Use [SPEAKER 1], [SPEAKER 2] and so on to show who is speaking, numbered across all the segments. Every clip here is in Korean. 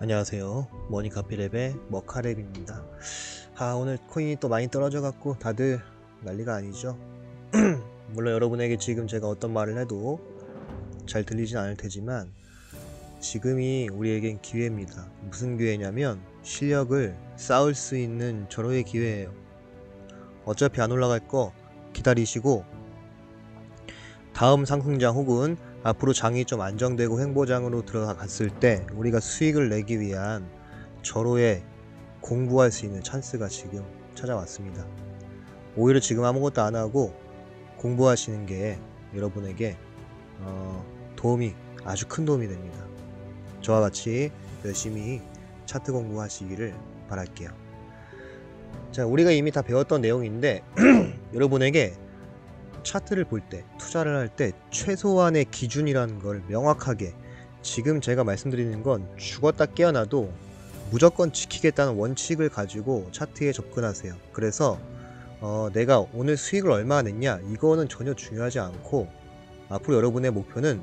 [SPEAKER 1] 안녕하세요. 머니카피랩의 머카랩입니다. 아, 오늘 코인이 또 많이 떨어져 갖고 다들 난리가 아니죠. 물론 여러분에게 지금 제가 어떤 말을 해도 잘 들리진 않을 테지만 지금이 우리에겐 기회입니다. 무슨 기회냐면 실력을 쌓을 수 있는 절호의 기회예요. 어차피 안 올라갈 거 기다리시고 다음 상승장 혹은 앞으로 장이 좀 안정되고 횡보장으로 들어갔을 때 우리가 수익을 내기 위한 절호의 공부할 수 있는 찬스가 지금 찾아왔습니다. 오히려 지금 아무것도 안 하고 공부하시는 게 여러분에게 어, 도움이 아주 큰 도움이 됩니다. 저와 같이 열심히 차트 공부하시기를 바랄게요. 자, 우리가 이미 다 배웠던 내용인데 여러분에게 차트를 볼 때, 투자를 할 때 최소한의 기준이라는 걸 명확하게 지금 제가 말씀드리는 건 죽었다 깨어나도 무조건 지키겠다는 원칙을 가지고 차트에 접근하세요. 그래서 어, 내가 오늘 수익을 얼마나 냈냐 이거는 전혀 중요하지 않고 앞으로 여러분의 목표는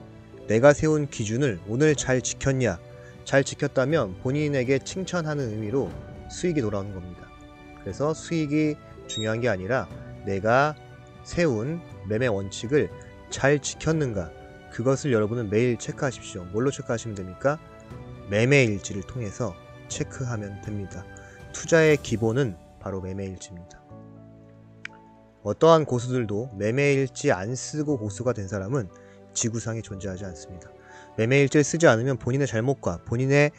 [SPEAKER 1] 내가 세운 기준을 오늘 잘 지켰냐 잘 지켰다면 본인에게 칭찬하는 의미로 수익이 돌아오는 겁니다. 그래서 수익이 중요한 게 아니라 내가 세운 매매 원칙을 잘 지켰는가 그것을 여러분은 매일 체크하십시오. 뭘로 체크하시면 됩니까? 매매 일지를 통해서 체크하면 됩니다. 투자의 기본은 바로 매매 일지입니다. 어떠한 고수들도 매매 일지 안 쓰고 고수가 된 사람은 지구상에 존재하지 않습니다. 매매 일지를 쓰지 않으면 본인의 잘못과 본인의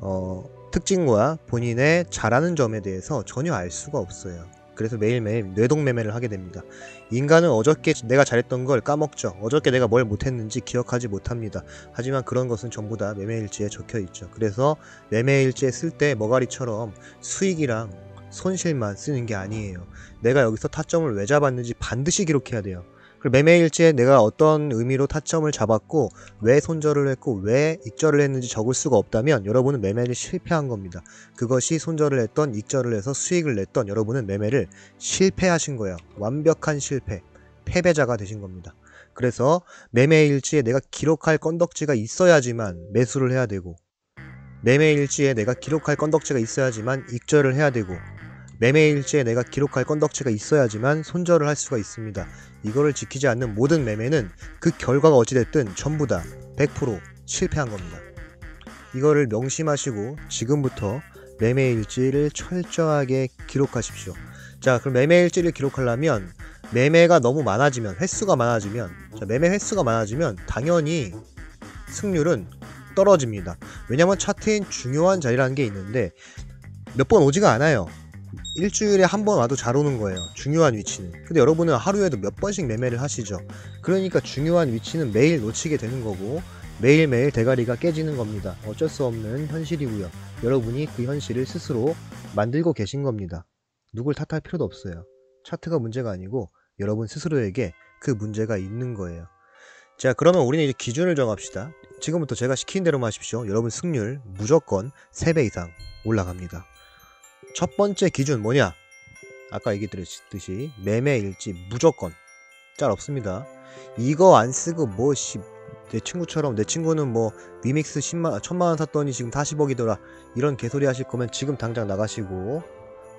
[SPEAKER 1] 어, 특징과 본인의 잘하는 점에 대해서 전혀 알 수가 없어요. 그래서 매일매일 뇌동매매를 하게 됩니다. 인간은 어저께 내가 잘했던 걸 까먹죠. 어저께 내가 뭘 못했는지 기억하지 못합니다. 하지만 그런 것은 전부 다 매매일지에 적혀 있죠. 그래서 매매일지에 쓸 때 머가리처럼 수익이랑 손실만 쓰는 게 아니에요. 내가 여기서 타점을 왜 잡았는지 반드시 기록해야 돼요. 그리고 매매일지에 내가 어떤 의미로 타점을 잡았고 왜 손절을 했고 왜 익절을 했는지 적을 수가 없다면 여러분은 매매를 실패한 겁니다. 그것이 손절을 했던 익절을 해서 수익을 냈던 여러분은 매매를 실패하신 거예요. 완벽한 실패, 패배자가 되신 겁니다. 그래서 매매일지에 내가 기록할 건덕지가 있어야지만 매수를 해야 되고 매매일지에 내가 기록할 건덕지가 있어야지만 익절을 해야 되고 매매일지에 내가 기록할 건덕지가 있어야지만 손절을 할 수가 있습니다. 이거를 지키지 않는 모든 매매는 그 결과가 어찌됐든 전부 다 100% 실패한 겁니다. 이거를 명심하시고 지금부터 매매일지를 철저하게 기록하십시오. 자, 그럼 매매일지를 기록하려면 매매가 너무 많아지면 횟수가 많아지면 자, 매매 횟수가 많아지면 당연히 승률은 떨어집니다. 왜냐면 차트엔 중요한 자리라는 게 있는데 몇 번 오지가 않아요. 일주일에 한 번 와도 잘 오는 거예요. 중요한 위치는. 근데 여러분은 하루에도 몇 번씩 매매를 하시죠. 그러니까 중요한 위치는 매일 놓치게 되는 거고 매일매일 대가리가 깨지는 겁니다. 어쩔 수 없는 현실이고요. 여러분이 그 현실을 스스로 만들고 계신 겁니다. 누굴 탓할 필요도 없어요. 차트가 문제가 아니고 여러분 스스로에게 그 문제가 있는 거예요. 자, 그러면 우리는 이제 기준을 정합시다. 지금부터 제가 시킨 대로만 하십시오. 여러분 승률 무조건 3배 이상 올라갑니다. 첫 번째 기준 뭐냐? 아까 얘기 드렸듯이 매매 일지 무조건 짤 없습니다. 이거 안 쓰고 뭐 씨 내 친구처럼 내 친구는 뭐 위믹스 10만 1000만 원 샀더니 지금 40억이더라. 이런 개소리 하실 거면 지금 당장 나가시고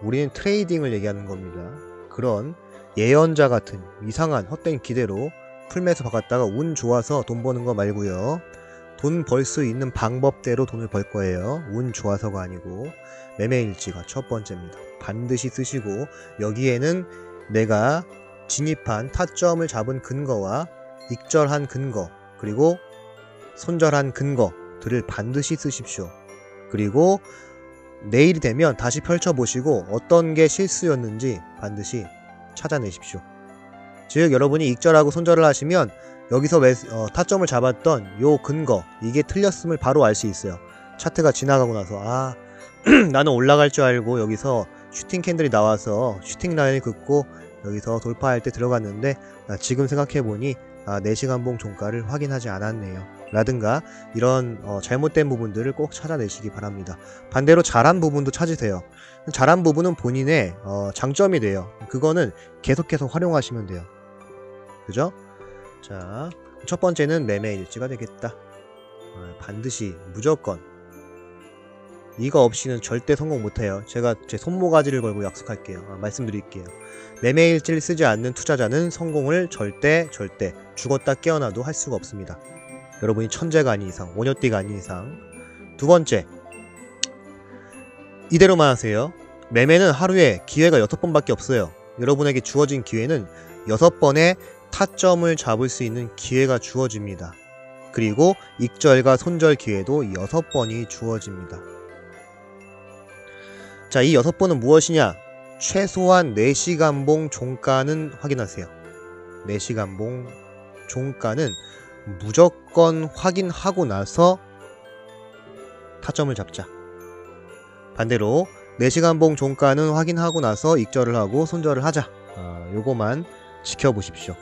[SPEAKER 1] 우리는 trading을 얘기하는 겁니다. 그런 예언자 같은 이상한 헛된 기대로 풀매수 박았다가 운 좋아서 돈 버는 거 말고요. 돈 벌 수 있는 방법대로 돈을 벌 거예요. 운 좋아서가 아니고 매매일지가 첫 번째입니다. 반드시 쓰시고 여기에는 내가 진입한 타점을 잡은 근거와 익절한 근거 그리고 손절한 근거들을 반드시 쓰십시오. 그리고 내일이 되면 다시 펼쳐보시고 어떤 게 실수였는지 반드시 찾아내십시오. 즉 여러분이 익절하고 손절을 하시면 여기서 매, 어, 타점을 잡았던 요 근거 이게 틀렸음을 바로 알 수 있어요. 차트가 지나가고 나서 아 나는 올라갈 줄 알고 여기서 슈팅 candle이 나와서 슈팅 라인을 긋고 여기서 돌파할 때 들어갔는데 아, 지금 생각해보니 아, 4시간 봉 종가를 확인하지 않았네요. 라든가 이런 어, 잘못된 부분들을 꼭 찾아내시기 바랍니다. 반대로 잘한 부분도 찾으세요. 잘한 부분은 본인의 어, 장점이 돼요. 그거는 계속해서 활용하시면 돼요. 그죠? 자, 첫 번째는 매매 일지가 되겠다. 어, 반드시 무조건 이거 없이는 절대 성공 못해요. 제가 제 손모가지를 걸고 약속할게요. 아, 말씀드릴게요. 매매일지를 쓰지 않는 투자자는 성공을 절대 절대 죽었다 깨어나도 할 수가 없습니다. 여러분이 천재가 아닌 이상, 오녀띠가 아닌 이상. 두 번째, 이대로만 하세요. 매매는 하루에 기회가 여섯 번밖에 없어요. 여러분에게 주어진 기회는 여섯 번의 타점을 잡을 수 있는 기회가 주어집니다. 그리고 익절과 손절 기회도 여섯 번이 주어집니다. 자, 이 여섯 번은 무엇이냐? 최소한 4시간봉 종가는 확인하세요. 4시간봉 종가는 무조건 확인하고 나서 타점을 잡자. 반대로 4시간봉 종가는 확인하고 나서 익절을 하고 손절을 하자. 아, 요거만 지켜보십시오.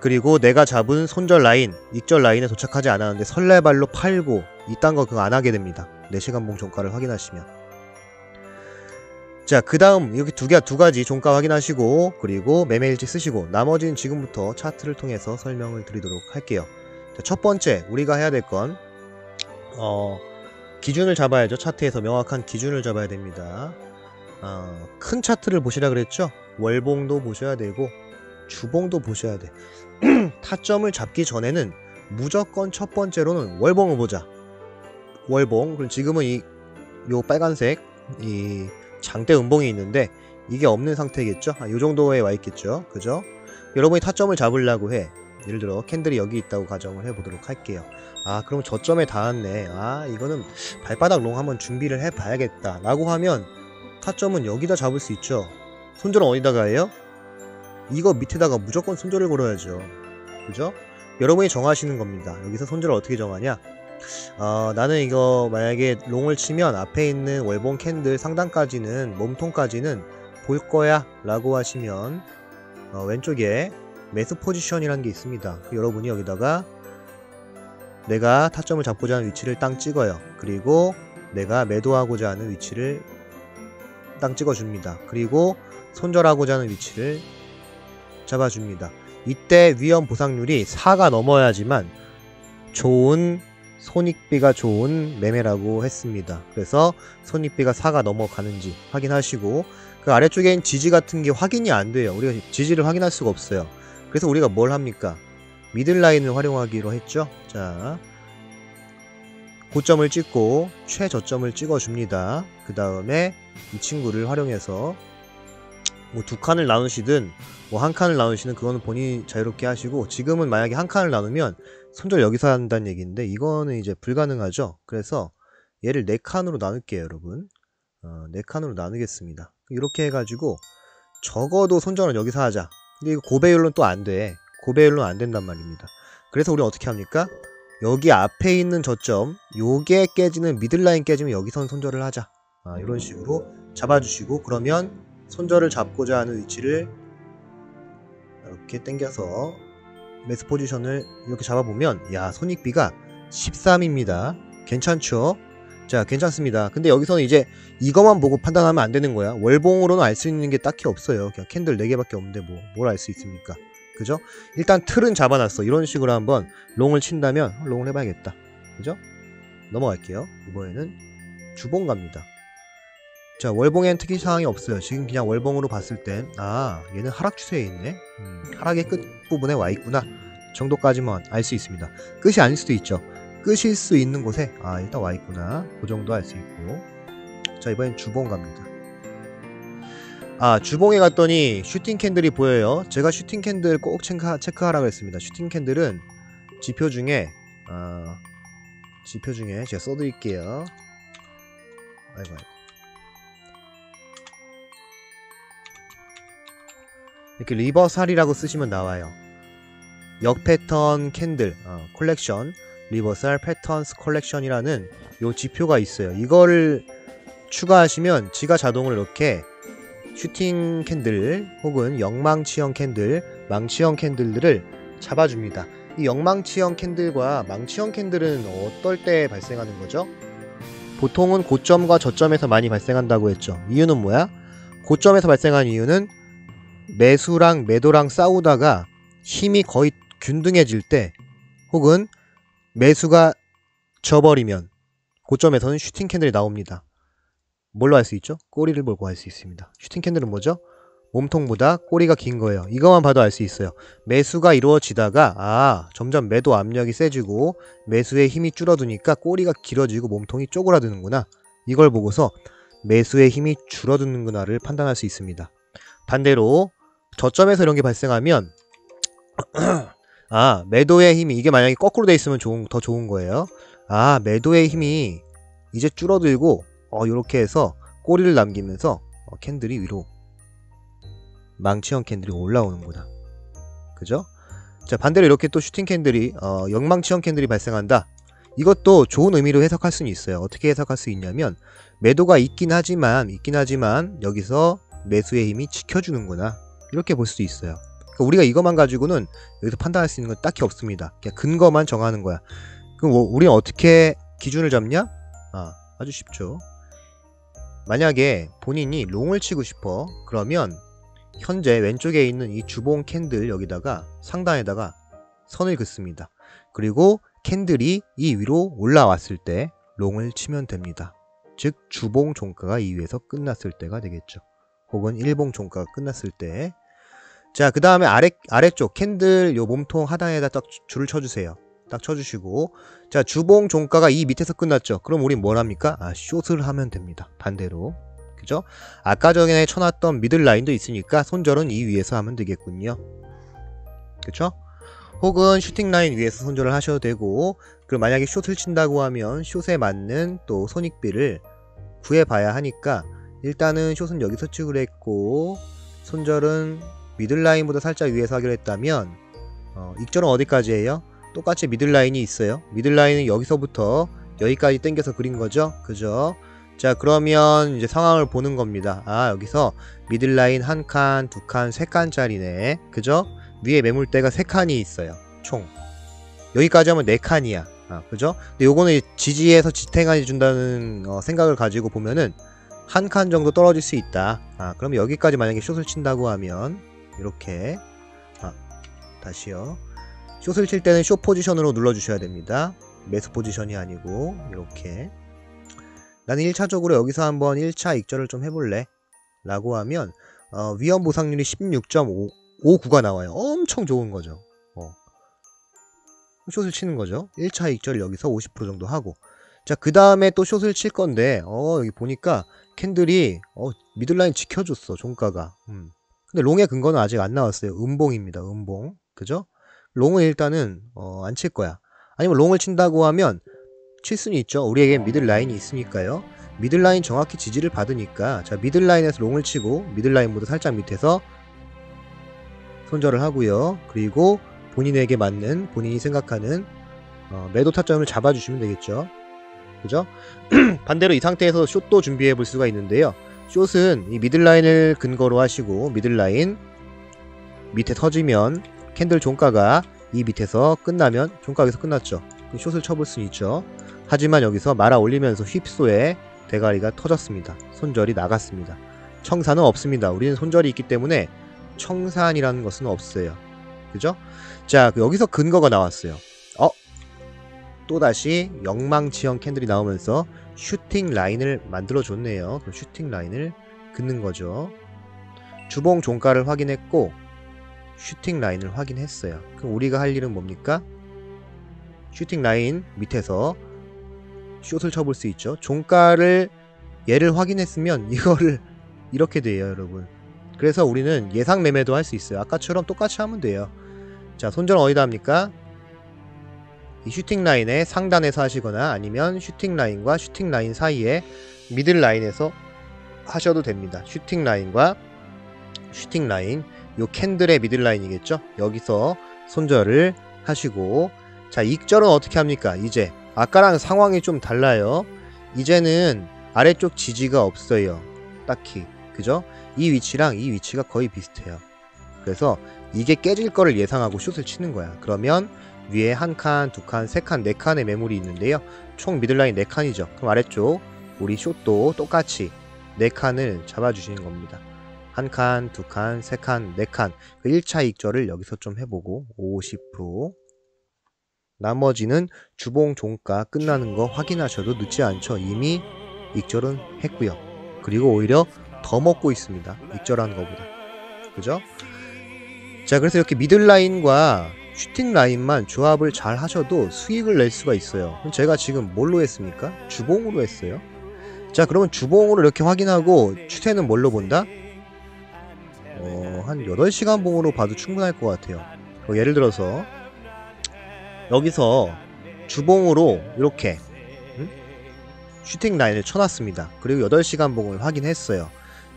[SPEAKER 1] 그리고 내가 잡은 손절 라인, 익절 라인에 도착하지 않았는데 설레발로 팔고 이딴 거 그거 안 하게 됩니다. 4시간봉 종가를 확인하시면. 자, 그 다음 이렇게 두, 개, 두 가지 종가 확인하시고 그리고 매매일지 쓰시고 나머지는 지금부터 차트를 통해서 설명을 드리도록 할게요. 자, 첫 번째 우리가 해야 될 건 어, 기준을 잡아야죠. 차트에서 명확한 기준을 잡아야 됩니다. 어, 큰 차트를 보시라 그랬죠. 월봉도 보셔야 되고 주봉도 보셔야 돼. 타점을 잡기 전에는 무조건 첫 번째로는 월봉을 보자. 월봉. 그럼 지금은 이 요 빨간색 이 장대 음봉이 있는데 이게 없는 상태겠죠? 아, 요 정도에 와 있겠죠? 그죠? 여러분이 타점을 잡으려고 해. 예를 들어 candle이 여기 있다고 가정을 해보도록 할게요. 아 그럼 저점에 닿았네. 아 이거는 발바닥 long 한번 준비를 해봐야겠다. 라고 하면 타점은 여기다 잡을 수 있죠. 손절은 어디다가 해요? 이거 밑에다가 무조건 손절을 걸어야죠. 그죠? 여러분이 정하시는 겁니다. 여기서 손절을 어떻게 정하냐? 어, 나는 이거 만약에 long을 치면 앞에 있는 월봉 candle 상단까지는 몸통까지는 볼 거야 라고 하시면 어, 왼쪽에 매수 포지션이라는 게 있습니다. 여러분이 여기다가 내가 타점을 잡고자 하는 위치를 땅 찍어요. 그리고 내가 매도하고자 하는 위치를 땅 찍어줍니다. 그리고 손절하고자 하는 위치를 잡아줍니다. 이때 위험 보상률이 4가 넘어야지만 좋은 손익비가 좋은 매매라고 했습니다. 그래서 손익비가 4가 넘어가는지 확인하시고 그 아래쪽엔 지지 같은 게 확인이 안 돼요. 우리가 지지를 확인할 수가 없어요. 그래서 우리가 뭘 합니까? 미들라인을 활용하기로 했죠. 자, 고점을 찍고 최저점을 찍어줍니다. 그 다음에 이 친구를 활용해서 뭐 두 칸을 나누시든 뭐 한 칸을 나누시는 그거는 본인이 자유롭게 하시고 지금은 만약에 한 칸을 나누면 손절 여기서 한다는 얘기인데 이거는 이제 불가능하죠. 그래서 얘를 네 칸으로 나눌게요, 여러분. 어, 네 칸으로 나누겠습니다. 이렇게 해가지고 적어도 손절은 여기서 하자. 근데 이거 고배율로는 또 안 돼. 고배율로는 안 된단 말입니다. 그래서 우리 어떻게 합니까? 여기 앞에 있는 저점, 요게 깨지는 미들라인 깨지면 여기선 손절을 하자. 아, 이런 식으로 잡아주시고 그러면 손절을 잡고자 하는 위치를 이렇게 당겨서 매스 포지션을 이렇게 잡아보면 야 손익비가 13입니다. 괜찮죠? 자 괜찮습니다. 근데 여기서는 이제 이것만 보고 판단하면 안 되는 거야. 월봉으로는 알 수 있는 게 딱히 없어요. 그냥 캔들 4개밖에 없는데 뭐 뭘 알 수 있습니까? 그죠? 일단 틀은 잡아놨어. 이런 식으로 한번 롱을 친다면 롱을 해봐야겠다. 그죠? 넘어갈게요. 이번에는 주봉 갑니다. 자 월봉엔 특이 사항이 없어요. 지금 그냥 월봉으로 봤을 땐아 얘는 하락 추세에 있네? 음, 하락의 끝부분에 와 있구나. 정도까지만 알 수 있습니다. 끝이 아닐 수도 있죠. 끝일 수 있는 곳에 아 일단 와 있구나. 그 정도 알 수 있고. 자 이번엔 주봉 갑니다. 아 주봉에 갔더니 shooting candle이 보여요. 제가 shooting candle 꼭 체크, 체크하라고 했습니다. shooting candle은 지표 중에 어, 지표 중에 제가 써드릴게요. 아이고 아이고 이렇게 reversal이라고 쓰시면 나와요. 역 패턴 candle 어, collection reversal patterns collection이라는 요 지표가 있어요. 이거를 추가하시면 지가 자동으로 이렇게 shooting candle 혹은 역망치형 candle, 망치형 candle들을 잡아줍니다. 이 역망치형 candle과 망치형 candle은 어떨 때 발생하는 거죠? 보통은 고점과 저점에서 많이 발생한다고 했죠. 이유는 뭐야? 고점에서 발생한 이유는 매수랑 매도랑 싸우다가 힘이 거의 균등해질 때 혹은 매수가 져버리면 고점에서는 shooting candle이 나옵니다. 뭘로 알 수 있죠? 꼬리를 보고 알 수 있습니다. shooting candle은 뭐죠? 몸통보다 꼬리가 긴 거예요. 이것만 봐도 알 수 있어요. 매수가 이루어지다가 아 점점 매도 압력이 세지고 매수의 힘이 줄어드니까 꼬리가 길어지고 몸통이 쪼그라드는구나. 이걸 보고서 매수의 힘이 줄어드는구나를 판단할 수 있습니다. 반대로 저점에서 이런 게 발생하면 아 매도의 힘이 이게 만약에 거꾸로 돼 있으면 좋은, 더 좋은 거예요. 아 매도의 힘이 이제 줄어들고 어 이렇게 해서 꼬리를 남기면서 어, candle이 위로 망치형 candle이 올라오는구나. 그죠? 자 반대로 이렇게 또 shooting candle이 어, 역망치형 candle이 발생한다. 이것도 좋은 의미로 해석할 수는 있어요. 어떻게 해석할 수 있냐면 매도가 있긴 하지만 있긴 하지만 여기서 매수의 힘이 지켜주는구나. 이렇게 볼 수도 있어요. 그러니까 우리가 이것만 가지고는 여기서 판단할 수 있는 건 딱히 없습니다. 그냥 근거만 정하는 거야. 그럼 뭐 우리는 어떻게 기준을 잡냐? 아, 아주 쉽죠. 만약에 본인이 롱을 치고 싶어. 그러면 현재 왼쪽에 있는 이 주봉 캔들 여기다가 상단에다가 선을 긋습니다. 그리고 candle이 이 위로 올라왔을 때 long을 치면 됩니다. 즉 주봉 종가가 이 위에서 끝났을 때가 되겠죠. 혹은 일봉 종가가 끝났을 때. 자, 그 다음에 아래, 아래쪽 candle 요 몸통 하단에다 딱 줄을 쳐주세요. 딱 쳐주시고. 자, 주봉 종가가 이 밑에서 끝났죠. 그럼 우린 뭘 합니까? 아, 숏을 하면 됩니다. 반대로. 그죠? 아까 전에 쳐놨던 middle line도 있으니까 손절은 이 위에서 하면 되겠군요. 그쵸? 혹은 슈팅 라인 위에서 손절을 하셔도 되고, 그리고 만약에 숏을 친다고 하면 숏에 맞는 또 손익비를 구해봐야 하니까 일단은 숏은 여기서 치기로 했고 손절은 미들라인보다 살짝 위에서 하기로 했다면 어, 익절은 어디까지예요? 똑같이 미들라인이 있어요. 미들라인은 여기서부터 여기까지 당겨서 그린 거죠. 그죠? 자 그러면 이제 상황을 보는 겁니다. 아 여기서 미들라인 한 칸, 두 칸, 세 칸짜리네. 그죠? 위에 매물대가 세 칸이 있어요. 총. 여기까지 하면 네 칸이야. 아, 그죠? 근데 요거는 지지에서 지탱해 준다는 어, 생각을 가지고 보면은 한 칸 정도 떨어질 수 있다. 아, 그럼 여기까지 만약에 숏을 친다고 하면 이렇게 아, 다시요. 숏을 칠 때는 숏 포지션으로 눌러 주셔야 됩니다. 매수 포지션이 아니고 이렇게 나는 1차적으로 여기서 한번 1차 익절을 좀 해볼래 라고 하면 어, 위험 보상률이 16.59가 나와요. 엄청 좋은 거죠. 어. short을 치는 거죠. 1차 익절 여기서 50% 정도 하고 자 그 다음에 또 short을 칠 건데 어 여기 보니까 candle이 어 middle line 지켜줬어 종가가 음. 근데 long의 근거는 아직 안 나왔어요. 음봉입니다. 음봉 그죠? long은 일단은 어, 안 칠 거야. 아니면 long을 친다고 하면 칠 수는 있죠. 우리에게 middle line이 있으니까요. middle line 정확히 지지를 받으니까 자 middle line에서 long을 치고 middle line보다 살짝 밑에서 손절을 하고요. 그리고 본인에게 맞는 본인이 생각하는 어, 매도 타점을 잡아주시면 되겠죠. 그죠? 반대로 이 상태에서 short도 준비해 볼 수가 있는데요. 숏은 이 미들라인을 근거로 하시고 미들라인 밑에 터지면 candle 종가가 이 밑에서 끝나면 종가에서 끝났죠. 숏을 쳐볼 수 있죠. 하지만 여기서 말아 올리면서 whipsaw에 대가리가 터졌습니다. 손절이 나갔습니다. 청산은 없습니다. 우리는 손절이 있기 때문에 청산이라는 것은 없어요. 그죠? 자, 여기서 근거가 나왔어요. 어? 또다시 역망치형 candle이 나오면서 shooting line을 만들어 줬네요. 그럼 shooting line을 긋는 거죠. 주봉 종가를 확인했고 shooting line을 확인했어요. 그럼 우리가 할 일은 뭡니까? shooting line 밑에서 short을 쳐볼 수 있죠. 종가를 얘를 확인했으면 이거를 이렇게 돼요, 여러분. 그래서 우리는 예상 매매도 할 수 있어요. 아까처럼 똑같이 하면 돼요. 자, 손절은 어디다 합니까? 이 shooting line의 상단에서 하시거나 아니면 shooting line과 shooting line 사이에 middle line에서 하셔도 됩니다. shooting line과 shooting line, 요 candle의 middle line이겠죠? 여기서 손절을 하시고 자, 익절은 어떻게 합니까? 이제 아까랑 상황이 좀 달라요. 이제는 아래쪽 지지가 없어요. 딱히. 그죠? 이 위치랑 이 위치가 거의 비슷해요. 그래서 이게 깨질 거를 예상하고 슛을 치는 거야. 그러면 위에 한 칸, 두 칸, 세 칸, 네 칸의 매물이 있는데요. 총 미들라인 네 칸이죠. 그럼 아래쪽 우리 숏도 똑같이 네 칸을 잡아주시는 겁니다. 한 칸, 두 칸, 세 칸, 네 칸. 그 1차 익절을 여기서 좀 해보고 50% 나머지는 주봉 종가 끝나는 거 확인하셔도 늦지 않죠. 이미 익절은 했고요. 그리고 오히려 더 먹고 있습니다. 익절한 거보다. 그죠? 자, 그래서 이렇게 미들 라인과 shooting line만 조합을 잘 하셔도 수익을 낼 수가 있어요. 제가 지금 뭘로 했습니까? 주봉으로 했어요. 자, 그러면 주봉으로 이렇게 확인하고 추세는 뭘로 본다? 어, 한 8시간 봉으로 봐도 충분할 것 같아요. 어, 예를 들어서 여기서 주봉으로 이렇게 음? shooting line을 쳐놨습니다. 그리고 8시간 봉을 확인했어요.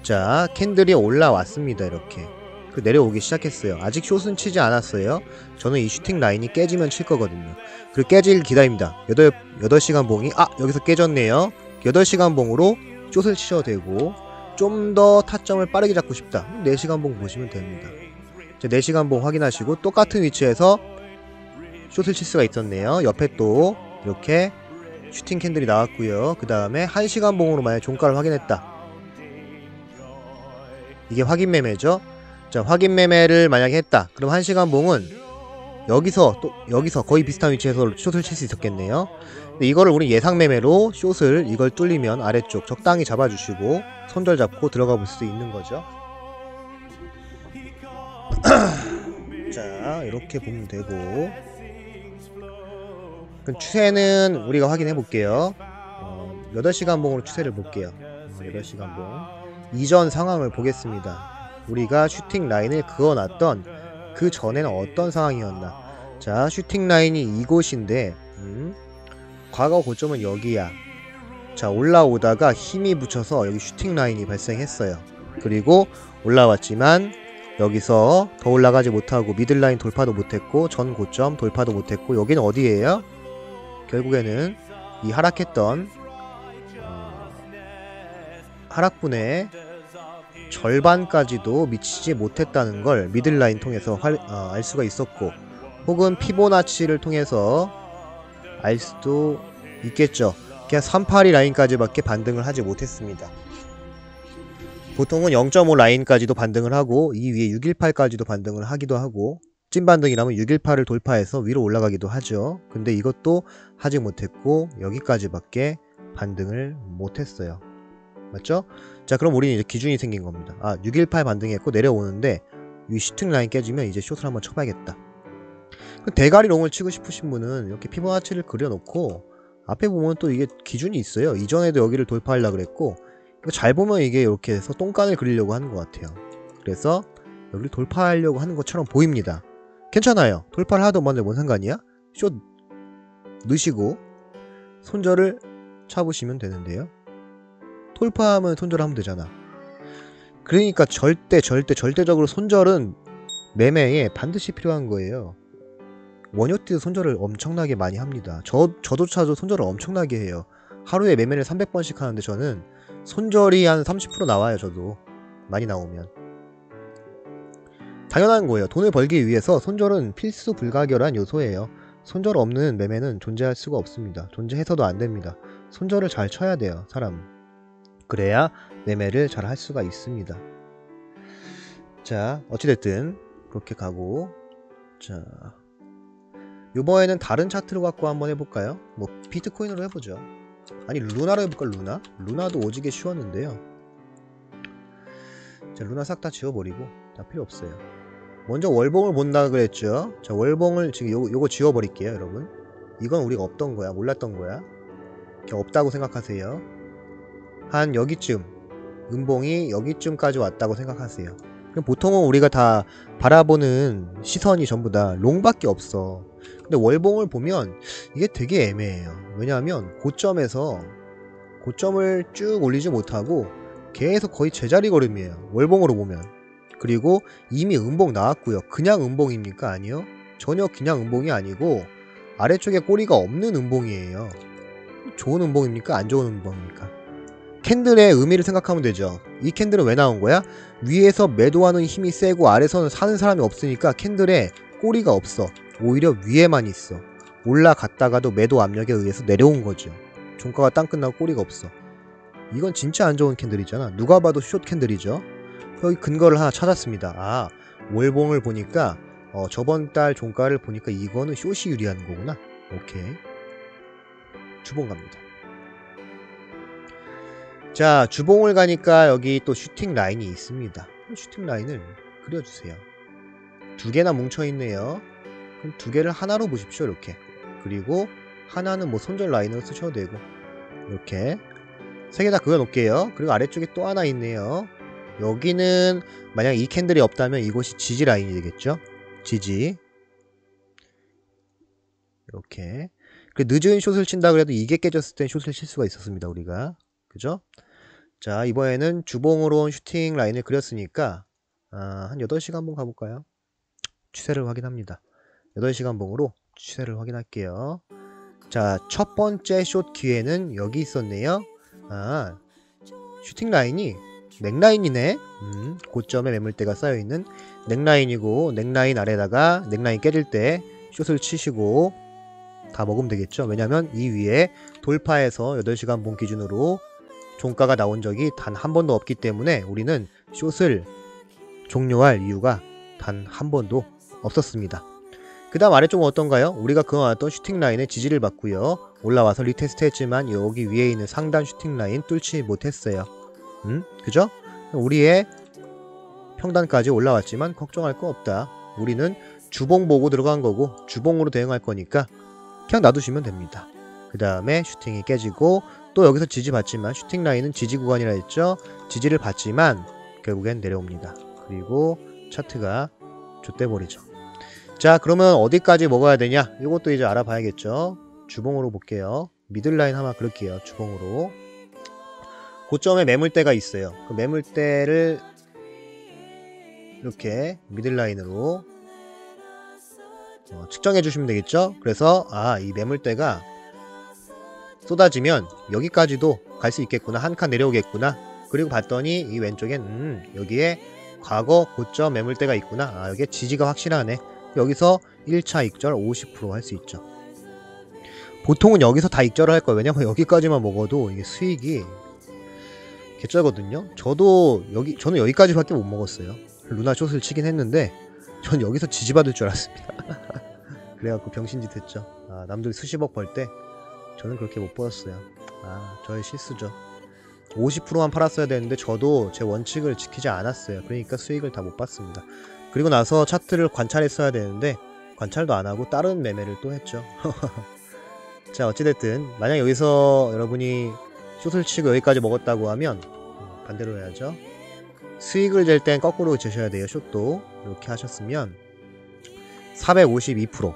[SPEAKER 1] 자, candle이 올라왔습니다. 이렇게. 그 내려오기 시작했어요. 아직 숏은 치지 않았어요. 저는 이 shooting line이 깨지면 칠 거거든요. 그리고 깨질 기다립니다. 8, 8시간 봉이, 아! 여기서 깨졌네요. 8시간 봉으로 short을 치셔도 되고, 좀 더 타점을 빠르게 잡고 싶다. 4시간 봉 보시면 됩니다. 자, 4시간 봉 확인하시고, 똑같은 위치에서 short을 칠 수가 있었네요. 옆에 또, 이렇게 shooting candle이 나왔고요. 그 다음에 1시간 봉으로 만약 종가를 확인했다. 이게 확인 매매죠. 자, 확인 매매를 만약에 했다. 그럼 1시간 봉은 여기서 또 여기서 거의 비슷한 위치에서 숏을 칠 수 있었겠네요. 근데 이거를 우리 예상 매매로 숏을 이걸 뚫리면 아래쪽 적당히 잡아 주시고 손절 잡고 들어가 볼 수도 있는 거죠. 자, 이렇게 보면 되고 그럼 추세는 우리가 확인해 볼게요. 어, 8시간 봉으로 추세를 볼게요. 어, 8시간 봉. 이전 상황을 보겠습니다. 우리가 슈팅 라인을 그어놨던 그 전에는 어떤 상황이었나? 자, 슈팅 라인이 이곳인데, 음, 과거 고점은 여기야. 자, 올라오다가 힘이 붙여서 여기 슈팅 라인이 발생했어요. 그리고 올라왔지만 여기서 더 올라가지 못하고 middle line 돌파도 못했고 전 고점 돌파도 못했고 여기는 어디예요? 결국에는 이 하락했던 어, 하락분의 절반까지도 미치지 못했다는 걸 미들라인 통해서 활- 어, 알 수가 있었고 혹은 피보나치를 통해서 알 수도 있겠죠. 그냥 382 라인까지밖에 반등을 하지 못했습니다. 보통은 0.5 라인까지도 반등을 하고 이 위에 618까지도 반등을 하기도 하고 찐 반등이라면 618을 돌파해서 위로 올라가기도 하죠. 근데 이것도 하지 못했고 여기까지밖에 반등을 못했어요. 맞죠? 자 그럼 우리는 이제 기준이 생긴 겁니다. 아 618 반등했고 내려오는데 이 슈팅 라인 깨지면 이제 숏을 한번 쳐봐야겠다. 그 대가리 롱을 치고 싶으신 분은 이렇게 피보나치를 그려놓고 앞에 보면 또 이게 기준이 있어요. 이전에도 여기를 돌파하려고 그랬고 이거 잘 보면 이게 이렇게 해서 똥간을 그리려고 하는 것 같아요. 그래서 여기를 돌파하려고 하는 것처럼 보입니다. 괜찮아요. 돌파를 하도 먼저 뭔 상관이야? 숏 넣으시고 손절을 차보시면 되는데요. 돌파하면 손절하면 되잖아. 그러니까 절대 절대 절대적으로 손절은 매매에 반드시 필요한 거예요. 원효띠도 손절을 엄청나게 많이 합니다. 저 저조차도 손절을 엄청나게 해요. 하루에 매매를 300번씩 하는데 저는 손절이 한 30% 나와요. 저도 많이 나오면 당연한 거예요. 돈을 벌기 위해서 손절은 필수 불가결한 요소예요. 손절 없는 매매는 존재할 수가 없습니다. 존재해서도 안 됩니다. 손절을 잘 쳐야 돼요. 사람. 그래야 매매를 잘 할 수가 있습니다. 자, 어찌됐든 그렇게 가고 자 요번에는 다른 차트로 갖고 한번 해볼까요? 뭐 비트코인으로 해보죠. 아니 루나로 해볼까 루나? 루나도 오지게 쉬웠는데요. 자 루나 싹 다 지워버리고 다 필요 없어요. 먼저 월봉을 본다 그랬죠. 자 월봉을 지금 요, 요거 지워버릴게요 여러분. 이건 우리가 없던 거야 몰랐던 거야. 없다고 생각하세요. 한 여기쯤 음봉이 여기쯤까지 왔다고 생각하세요. 보통은 우리가 다 바라보는 시선이 전부 다 롱밖에 없어. 근데 월봉을 보면 이게 되게 애매해요. 왜냐하면 고점에서 고점을 쭉 올리지 못하고 계속 거의 제자리 걸음이에요. 월봉으로 보면. 그리고 이미 음봉 나왔고요. 그냥 음봉입니까? 아니요. 전혀 그냥 음봉이 아니고 아래쪽에 꼬리가 없는 음봉이에요. 좋은 음봉입니까? 안 좋은 음봉입니까? candle의 의미를 생각하면 되죠. 이 candle은 왜 나온 거야? 위에서 매도하는 힘이 세고 아래서는 사는 사람이 없으니까 candle에 꼬리가 없어. 오히려 위에만 있어. 올라갔다가도 매도 압력에 의해서 내려온 거죠. 종가가 땅 끝나고 꼬리가 없어. 이건 진짜 안 좋은 candle이잖아. 누가 봐도 short candle이죠. 여기 근거를 하나 찾았습니다. 아, 월봉을 보니까 어, 저번 달 종가를 보니까 이거는 숏이 유리한 거구나. 오케이. 주봉 갑니다. 자, 주봉을 가니까 여기 또 슈팅 라인이 있습니다. 슈팅 라인을 그려주세요. 두 개나 뭉쳐 있네요. 그럼 두 개를 하나로 보십시오, 이렇게. 그리고 하나는 뭐 손절 라인으로 쓰셔도 되고, 이렇게. 세 개 다 그려놓을게요. 그리고 아래쪽에 또 하나 있네요. 여기는 만약 이 candle이 없다면 이곳이 지지 라인이 되겠죠? 지지. 이렇게. 그 늦은 short을 친다 그래도 이게 깨졌을 땐 short을 칠 수가 있었습니다, 우리가. 그죠? 자, 이번에는 주봉으로 온 슈팅 라인을 그렸으니까, 아, 한 8시간 한번 가볼까요? 추세를 확인합니다. 8시간 봉으로 추세를 확인할게요. 자, 첫 번째 숏 기회는 여기 있었네요. 아, 슈팅 라인이 neckline이네. 음, 고점에 매물대가 쌓여있는 neckline이고, neckline 아래다가 넥라인 깨질 때 숏을 치시고, 다 먹으면 되겠죠. 왜냐면 이 위에 돌파해서 8시간 봉 기준으로 종가가 나온 적이 단 한 번도 없기 때문에 우리는 숏을 종료할 이유가 단 한 번도 없었습니다. 그 다음 아래쪽은 어떤가요? 우리가 그어놨던 슈팅 라인의 지지를 받고요. 올라와서 retest 했지만 여기 위에 있는 상단 슈팅 라인 뚫지 못했어요. 음? 그죠? 우리의 평단까지 올라왔지만 걱정할 거 없다. 우리는 주봉 보고 들어간 거고 주봉으로 대응할 거니까 그냥 놔두시면 됩니다. 그 다음에 슈팅이 깨지고 또 여기서 지지 받지만 슈팅 라인은 지지 구간이라 했죠. 지지를 받지만 결국엔 내려옵니다. 그리고 차트가 좆대버리죠. 자 그러면 어디까지 먹어야 되냐 이것도 이제 알아봐야겠죠. 주봉으로 볼게요. 미들라인 하나 그릴게요. 주봉으로 고점에 매물대가 있어요. 그 매물대를 이렇게 미들라인으로 어, 측정해 주시면 되겠죠. 그래서 아 이 매물대가 쏟아지면 여기까지도 갈 수 있겠구나. 한 칸 내려오겠구나. 그리고 봤더니 이 왼쪽엔 음 여기에 과거 고점 매물대가 있구나. 아 여기에 지지가 확실하네. 여기서 1차 익절 50%할 수 있죠. 보통은 여기서 다 익절을 할 거예요. 왜냐면 여기까지만 먹어도 이게 수익이 개쩔거든요. 저도 여기 저는 여기까지 밖에 못 먹었어요. 루나 숏을 치긴 했는데 전 여기서 지지받을 줄 알았습니다. 그래갖고 병신짓 했죠. 아 남들이 수십억 벌때 저는 그렇게 못 벌었어요. 아 저의 실수죠. 50%만 팔았어야 되는데 저도 제 원칙을 지키지 않았어요. 그러니까 수익을 다 못 봤습니다. 그리고 나서 차트를 관찰했어야 되는데 관찰도 안 하고 다른 매매를 또 했죠. 자 어찌됐든 만약 여기서 여러분이 숏을 치고 여기까지 먹었다고 하면 음, 반대로 해야죠. 수익을 잴 땐 거꾸로 재셔야 돼요 숏도. 이렇게 하셨으면 452%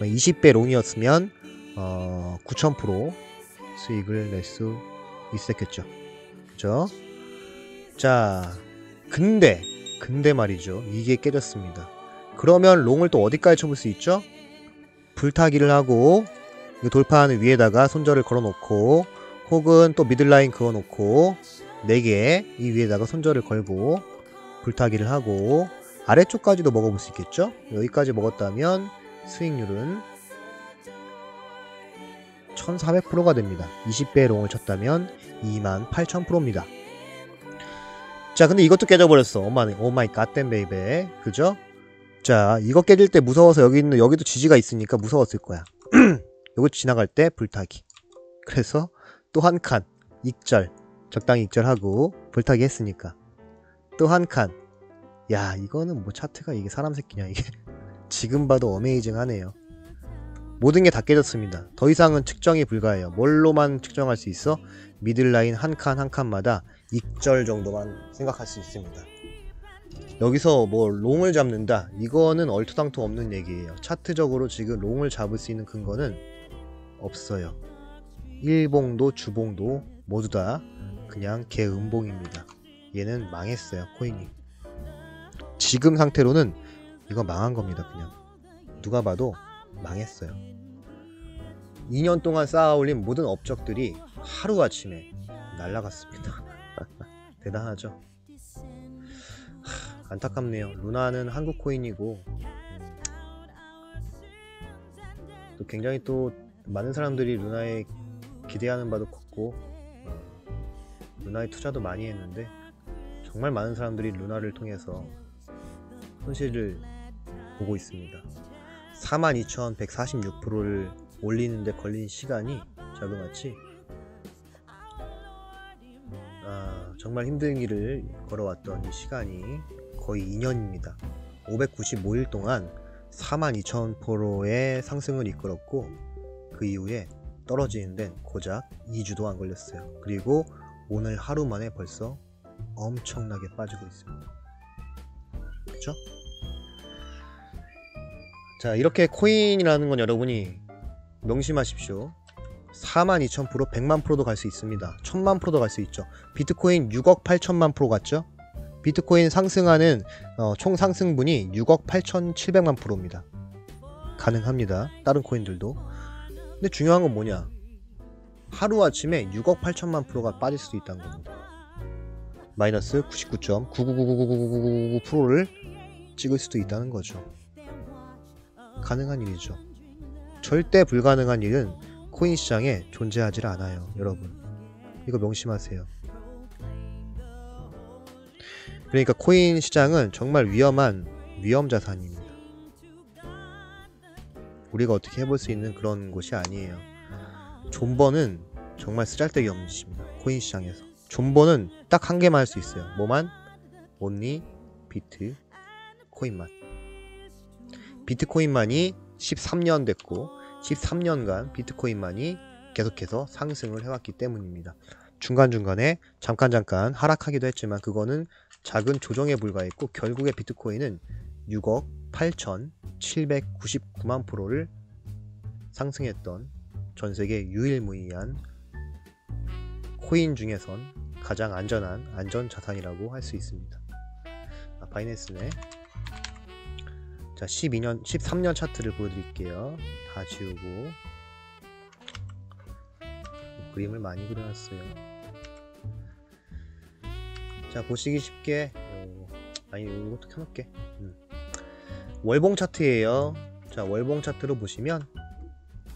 [SPEAKER 1] 20배 롱이었으면 어, 9000% 수익을 낼 수 있었겠죠. 그죠 자 근데 근데 말이죠. 이게 깨졌습니다. 그러면 롱을 또 어디까지 쳐볼 수 있죠? 불타기를 하고 돌파하는 위에다가 손절을 걸어놓고 혹은 또 middle line 그어놓고 4개 이 위에다가 손절을 걸고 불타기를 하고 아래쪽까지도 먹어볼 수 있겠죠? 여기까지 먹었다면 수익률은 1400%가 됩니다. 20배 long을 쳤다면 28,000%입니다. 자 근데 이것도 깨져버렸어. oh my oh my goddamn baby. 그죠? 자 이거 깨질 때 무서워서 여기 있는 여기도 지지가 있으니까 무서웠을 거야. 요거 지나갈 때 불타기. 그래서 또 한 칸 익절 적당히 익절하고 불타기 했으니까. 또 한 칸. 야 이거는 뭐 차트가 이게 사람 새끼냐 이게. 지금 봐도 어메이징 하네요 모든 게 다 깨졌습니다. 더 이상은 측정이 불가해요. 뭘로만 측정할 수 있어? 미들라인 한 칸 한 칸마다 익절 정도만 생각할 수 있습니다. 여기서 뭐 롱을 잡는다? 이거는 얼토당토 없는 얘기예요. 차트적으로 지금 롱을 잡을 수 있는 근거는 없어요. 일봉도 주봉도 모두 다 그냥 개음봉입니다. 얘는 망했어요 코인이. 지금 상태로는 이거 망한 겁니다 그냥. 누가 봐도 망했어요. 2년 동안 쌓아올린 모든 업적들이 하루아침에 날라갔습니다. 대단하죠? 하, 안타깝네요. 루나는 한국 코인이고 음, 또 굉장히 또 많은 사람들이 루나에 기대하는 바도 컸고 어, 루나에 투자도 많이 했는데 정말 많은 사람들이 루나를 통해서 손실을 보고 있습니다 42,146%를 올리는데 걸린 시간이 자그마치 아, 정말 힘든 길을 걸어왔던 이 시간이 거의 2년입니다. 595일 동안 42,000%의 상승을 이끌었고 그 이후에 떨어지는 데는 고작 2주도 안 걸렸어요. 그리고 오늘 하루 만에 벌써 엄청나게 빠지고 있습니다. 그렇죠? 자, 이렇게 코인이라는 건 여러분이 명심하십시오. 42,000%, 100만 프로도 갈 수 있습니다. 1000만 프로도 갈 수 있죠. 비트코인 6억 8천만 프로 갔죠? 비트코인 상승하는 어, 총 상승분이 6억 8,700만 프로입니다. 가능합니다. 다른 코인들도. 근데 중요한 건 뭐냐? 하루아침에 6억 8천만 프로가 빠질 수도 있다는 겁니다. 마이너스 99.9999999%를 찍을 수도 있다는 거죠. 가능한 일이죠. 절대 불가능한 일은 코인 시장에 존재하지 않아요, 여러분. 이거 명심하세요. 그러니까 코인 시장은 정말 위험한 위험 자산입니다. 우리가 어떻게 해볼 수 있는 그런 곳이 아니에요. 존버는 정말 쓰잘데기 없는 짓입니다. 코인 시장에서. 존버는 딱 한 개만 할 수 있어요. 뭐만? 온리 비트 코인만. 비트코인만이 13년 됐고 13년간 비트코인만이 계속해서 상승을 해왔기 때문입니다. 중간중간에 잠깐 잠깐 하락하기도 했지만 그거는 작은 조정에 불과했고 결국에 비트코인은 6억 8,799만 프로를 상승했던 전 세계 유일무이한 코인 중에선 가장 안전한 안전 자산이라고 할 수 있습니다. 아, 바이낸스네. 자, 12년, 13년 차트를 보여드릴게요. 다 지우고 그림을 많이 그려놨어요. 자, 보시기 쉽게 요, 아니 이것도 켜놓게. 음. 월봉 차트예요. 자, 월봉 차트로 보시면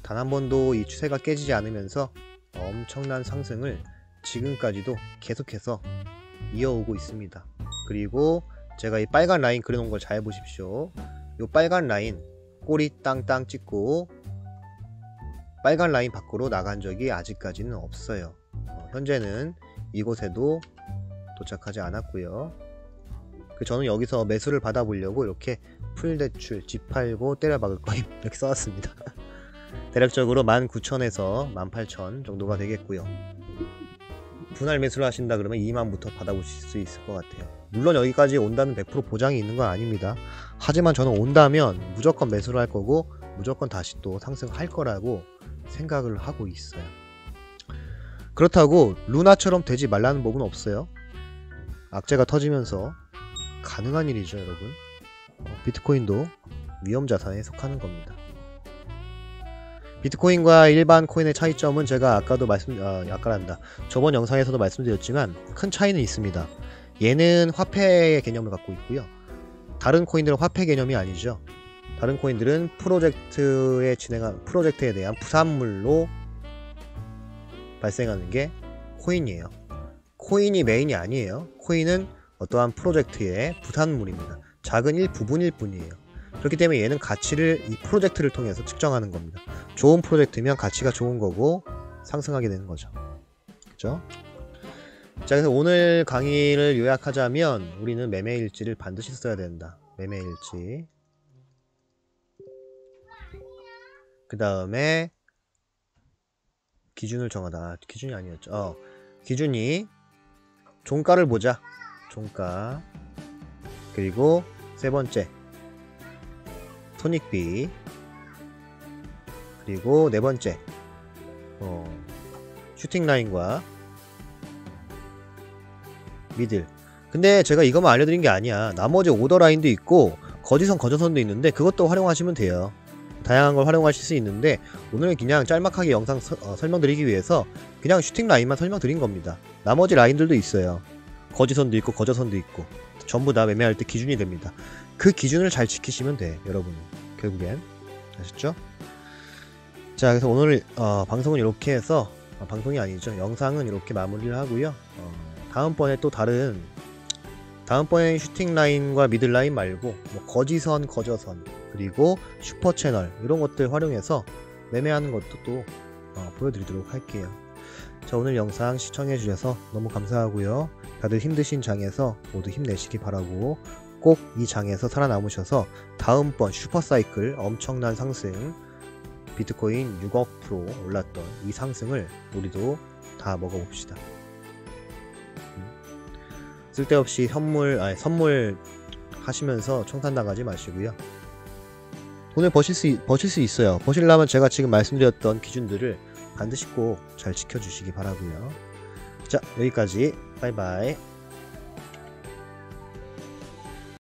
[SPEAKER 1] 단 한 번도 이 추세가 깨지지 않으면서 엄청난 상승을 지금까지도 계속해서 이어오고 있습니다. 그리고 제가 이 빨간 라인 그려놓은 걸 잘 보십시오. 이 빨간 라인 꼬리 땅땅 찍고 빨간 라인 밖으로 나간 적이 아직까지는 없어요. 어, 현재는 이곳에도 도착하지 않았고요. 그 저는 여기서 매수를 받아보려고 이렇게 풀대출 집 팔고 때려박을 거임 이렇게 써왔습니다. 대략적으로 19,000에서 18,000 정도가 되겠고요. 분할 매수를 하신다 그러면 2만부터 받아보실 수 있을 것 같아요. 물론 여기까지 온다는 100% 보장이 있는 건 아닙니다. 하지만 저는 온다면 무조건 매수를 할 거고 무조건 다시 또 상승할 거라고 생각을 하고 있어요. 그렇다고 루나처럼 되지 말라는 법은 없어요. 악재가 터지면서 가능한 일이죠, 여러분. 어, 비트코인도 위험 자산에 속하는 겁니다. 비트코인과 일반 코인의 차이점은 제가 아까도 말씀, 아, 아까란다. 저번 영상에서도 말씀드렸지만 큰 차이는 있습니다. 얘는 화폐의 개념을 갖고 있고요. 다른 코인들은 화폐 개념이 아니죠. 다른 코인들은 프로젝트에 진행한 프로젝트에 대한 부산물로 발생하는 게 코인이에요. 코인이 메인이 아니에요. 코인은 어떠한 프로젝트의 부산물입니다. 작은 일부분일 뿐이에요. 그렇기 때문에 얘는 가치를 이 프로젝트를 통해서 측정하는 겁니다. 좋은 프로젝트면 가치가 좋은 거고 상승하게 되는 거죠. 그죠? 자, 그래서 오늘 강의를 요약하자면 우리는 매매 일지를 반드시 써야 된다. 매매 일지. 그 다음에 기준을 정하다. 아, 기준이 아니었죠. 어, 기준이 종가를 보자. 종가. 그리고 세 번째 손익비. 그리고 네 번째 어, 슈팅 라인과 미들. 근데 제가 이것만 알려드린 게 아니야. 나머지 오더 라인도 있고 거지선 거저선도 있는데 그것도 활용하시면 돼요. 다양한 걸 활용하실 수 있는데 오늘은 그냥 짤막하게 영상 서, 어, 설명드리기 위해서 그냥 슈팅 라인만 설명드린 겁니다. 나머지 라인들도 있어요. 거지선도 있고 거저선도 있고 전부 다 매매할 때 기준이 됩니다. 그 기준을 잘 지키시면 돼, 여러분. 결국엔 아셨죠? 자, 그래서 오늘 어, 방송은 이렇게 해서 어, 방송이 아니죠. 영상은 이렇게 마무리를 하고요. 어, 다음번에 또 다른 다음번엔 슈팅 라인과 middle line 말고 뭐 거지선, 거저선 그리고 슈퍼 채널 이런 것들 활용해서 매매하는 것도 또 어, 보여드리도록 할게요. 자 오늘 영상 시청해주셔서 너무 감사하고요. 다들 힘드신 장에서 모두 힘내시기 바라고 꼭 이 장에서 살아남으셔서 다음번 슈퍼사이클 엄청난 상승 비트코인 6억 프로 올랐던 이 상승을 우리도 다 먹어봅시다. 음. 쓸데없이 선물, 아니, 선물 하시면서 청산 나가지 마시고요. 돈을 버실 수, 있- 버실 수 있어요. 버실려면 제가 지금 말씀드렸던 기준들을 반드시 꼭 잘 지켜주시기 바라고요. 자, 여기까지. 바이바이.